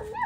no, no!